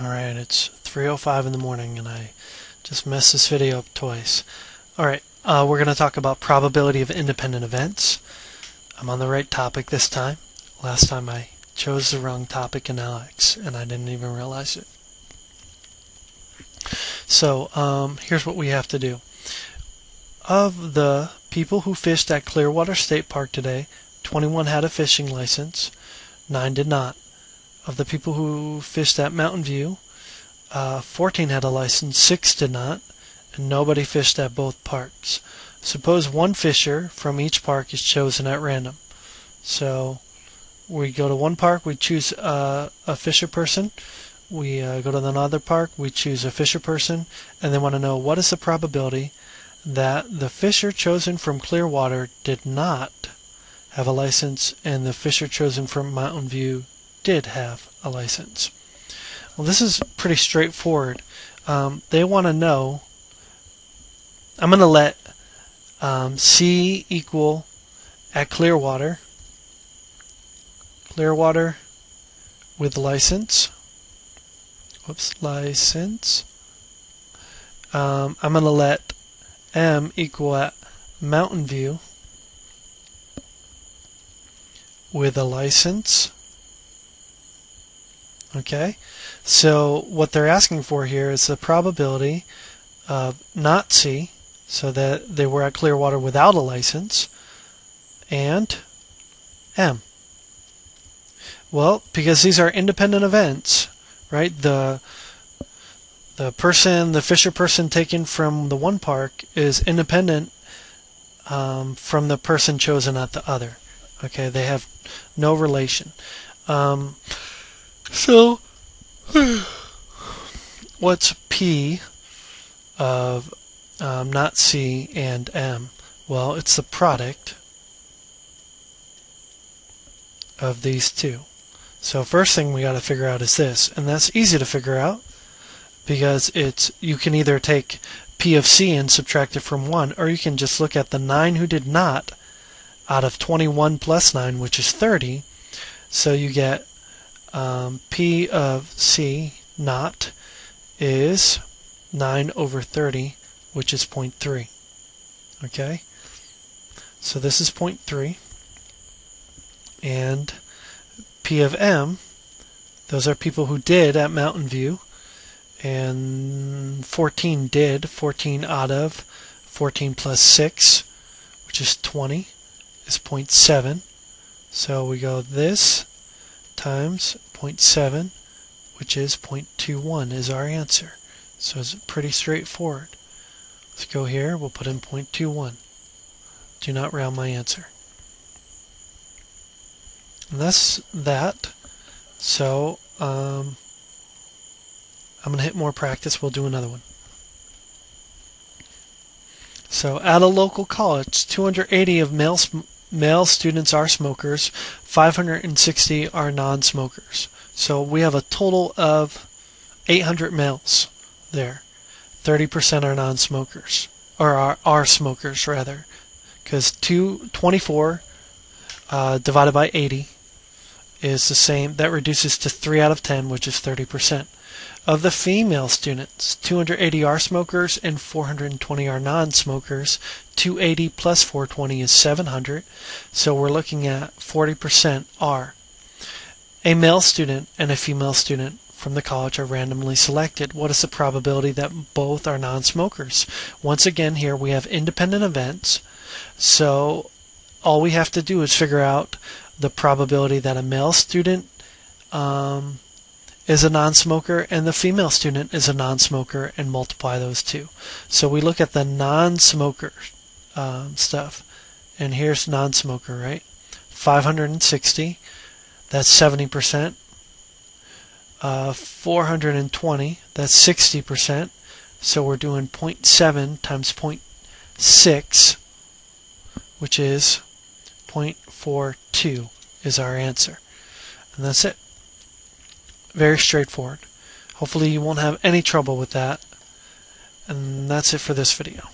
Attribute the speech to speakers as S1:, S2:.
S1: Alright, it's 3.05 in the morning and I just messed this video up twice. Alright, uh, we're going to talk about probability of independent events. I'm on the right topic this time. Last time I chose the wrong topic in ALEKS and I didn't even realize it. So um, here's what we have to do. Of the people who fished at Clearwater State Park today, 21 had a fishing license, 9 did not. Of the people who fished at Mountain View, uh, 14 had a license, 6 did not, and nobody fished at both parks. Suppose one fisher from each park is chosen at random. So we go to one park, we choose uh, a fisher person. We uh, go to another park, we choose a fisher person, and then want to know what is the probability that the fisher chosen from Clearwater did not have a license and the fisher chosen from Mountain View did have a license. Well, this is pretty straightforward. Um, they want to know. I'm going to let um, C equal at Clearwater. Clearwater with license. Whoops, license. Um, I'm going to let M equal at Mountain View with a license. Okay, so what they're asking for here is the probability of not C, so that they were at Clearwater without a license, and M. Well, because these are independent events, right? The the person, the fisher person taken from the one park is independent um, from the person chosen at the other. Okay, they have no relation. Um, so, what's P of um, not C and M? Well, it's the product of these two. So first thing we got to figure out is this, and that's easy to figure out because it's you can either take P of C and subtract it from 1, or you can just look at the 9 who did not out of 21 plus 9, which is 30. So you get um, P of C not is 9 over 30, which is 0.3. Okay? So this is 0.3. And P of M, those are people who did at Mountain View. And 14 did, 14 out of 14 plus 6, which is 20, is 0.7. So we go this times 0.7, which is 0.21 is our answer. So it's pretty straightforward. Let's go here, we'll put in 0.21. Do not round my answer. And that's that. So, um, I'm going to hit more practice. We'll do another one. So, at a local college, 280 of male male students are smokers, 560 are non-smokers. So we have a total of 800 males there. 30% are non-smokers, or are, are smokers rather, because 24 uh, divided by 80 is the same. That reduces to 3 out of 10, which is 30%. Of the female students, 280 are smokers and 420 are non-smokers. 280 plus 420 is 700, so we're looking at 40% are. A male student and a female student from the college are randomly selected. What is the probability that both are non-smokers? Once again, here we have independent events, so all we have to do is figure out the probability that a male student um, is a non-smoker and the female student is a non-smoker and multiply those two. So we look at the non-smoker um, stuff. And here's non-smoker, right? 560. That's 70%. Uh, 420. That's 60%. So we're doing 0.7 times 0.6, which is 0.42 is our answer. And that's it. Very straightforward. Hopefully you won't have any trouble with that. And that's it for this video.